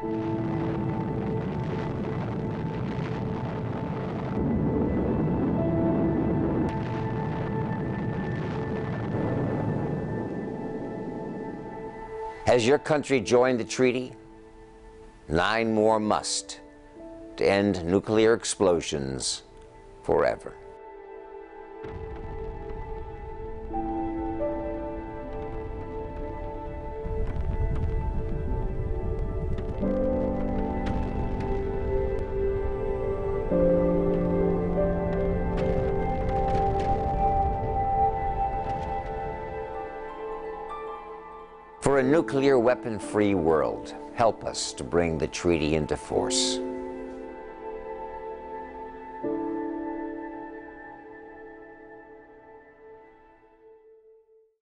Has your country joined the treaty? Nine more must to end nuclear explosions forever. For a nuclear weapon free world, help us to bring the treaty into force.